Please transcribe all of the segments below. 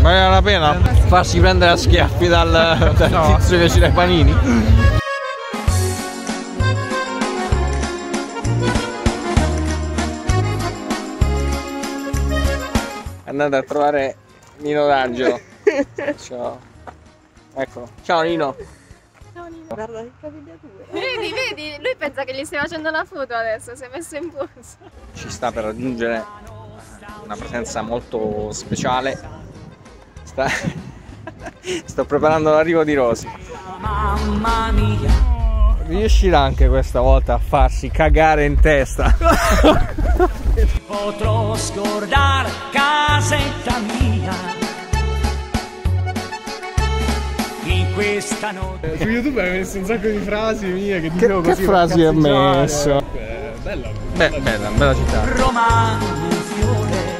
Vale la pena farsi prendere a schiaffi dal, dal No. tizio che ci dà i panini? Andate a trovare Nino D'Angelo. Ciao. Eccolo. Ciao Nino. Guarda che capigliatura. Vedi, vedi, lui pensa che gli stai facendo la foto adesso, si è messo in posa. Ci sta per raggiungere una presenza molto speciale. Sta- Sto preparando l'arrivo di Rosy. Mamma mia, Riuscirà anche questa volta a farsi cagare in testa. potrò scordare casetta mia. In questa notte. Su YouTube hai messo un sacco di frasi mie che Che, dicevo che così. per frasi hai messo? Eh, bella. Beh, bella, bella città. Romano fiore,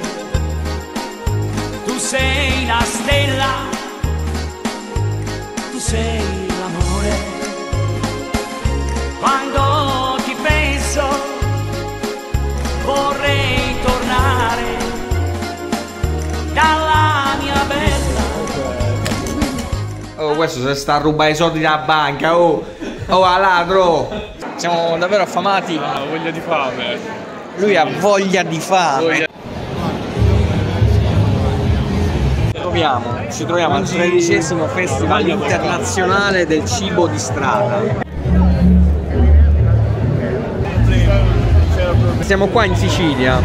sei l'amore. Quando ti penso vorrei tornare dalla mia bella. Oh, questo se sta a rubare i soldi dalla banca, oh! Oh, a ladro! Siamo davvero affamati. Ah, voglia di fame. Lui ha voglia di fame. Voglia- Troviamo, ci troviamo al tredicesimo Festival Internazionale del Cibo di Strada. Siamo qua in Sicilia.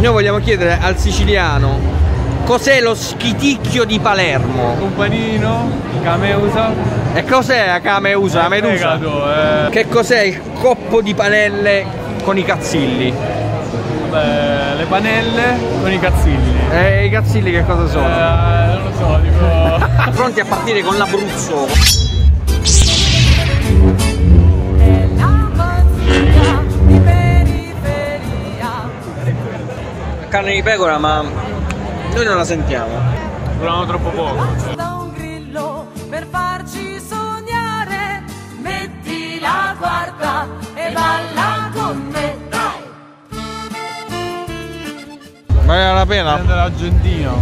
Noi vogliamo chiedere al siciliano cos'è lo schiticchio di Palermo Un panino, cameusa, e cos'è la cameusa, la medusa? fegato, eh, Che cos'è il coppo di panelle con i cazzilli? Vabbè, le panelle con i cazzilli. E i cazzilli che cosa sono? Eh, non lo so, tipo. Pronti a partire con l'Abruzzo. Carne di pecora, ma noi non la sentiamo. Durano troppo poco. da Vale la pena Prende l'argentino.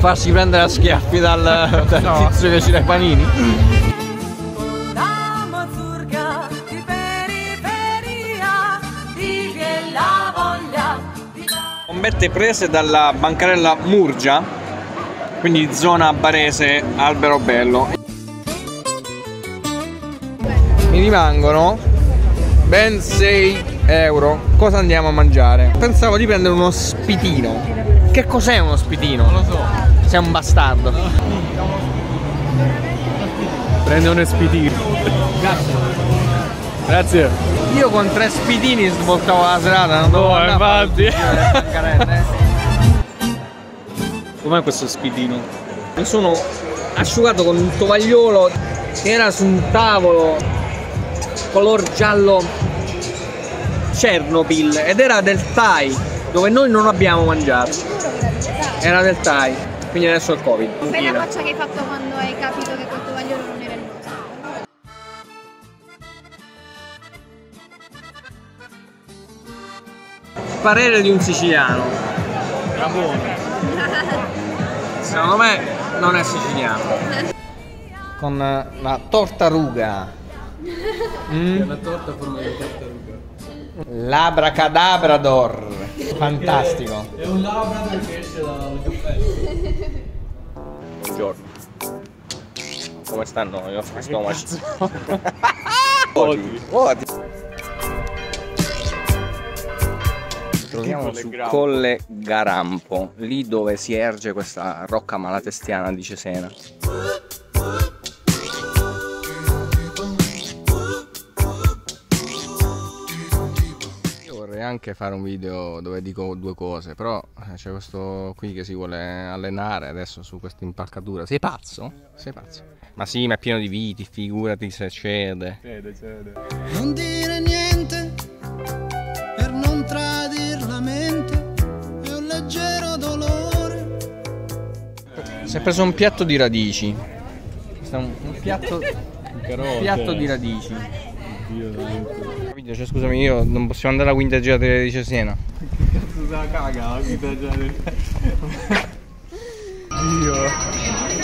farsi prendere a schiaffi dal, dal No. tizio che ci dà i panini? La mazurka di periferia, vivi la voglia di dare. Bombette prese dalla bancarella Murgia, quindi zona barese Albero Bello. Mi rimangono ben 6 euro. Cosa andiamo a mangiare? Pensavo di prendere uno spitino. Che cos'è uno spitino? Non lo so. Sei un bastardo. Prende un spitino. Grazie. Io con tre spitini svoltavo la serata, non dovevo No, infatti. bancarelle. Com'è questo spitino? Mi sono asciugato con un tovagliolo che era su un tavolo color giallo Chernobyl ed era del Thai dove noi non abbiamo mangiato. Era del Thai, quindi adesso è il Covid. Fai la faccia che hai fatto quando hai capito che quel tovagliolo non era il nostro. Parere di un siciliano. Era buono. Secondo me non è siciliano. Con la tortaruga. Mm. Una torta a forma di tartaruga. L'abracadabrador. Fantastico. È un labrador che esce dal cappello. Buongiorno. Come stanno i nostri stomaci? Vuoti. Vuoti. Troviamo su. Colle Garampo, lì dove si erge questa rocca malatestiana di Cesena. Anche fare un video dove dico due cose, però eh, c'è questo qui che si vuole allenare adesso su questa impalcatura. Sei pazzo? Sei pazzo. Ma sì, ma è pieno di viti, figurati se cede. Cede, cede. Non dire niente per non tradir la mente è un leggero dolore. Si è preso un piatto di radici. Un, un piatto, Carote. piatto di radici. Dio? Cioè, scusami, io non possiamo andare alla quinteggiateria di Cesena. Cazzo se la caga la vita già del... Dio.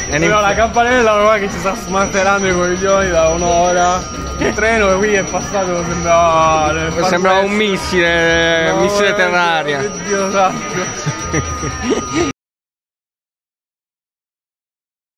È Però la campanella ormai che ci sta smartellando i coglioni da un'ora. Il treno qui è passato, sembrava. Sembrava West. un missile, No, missile terraria. Dio santo.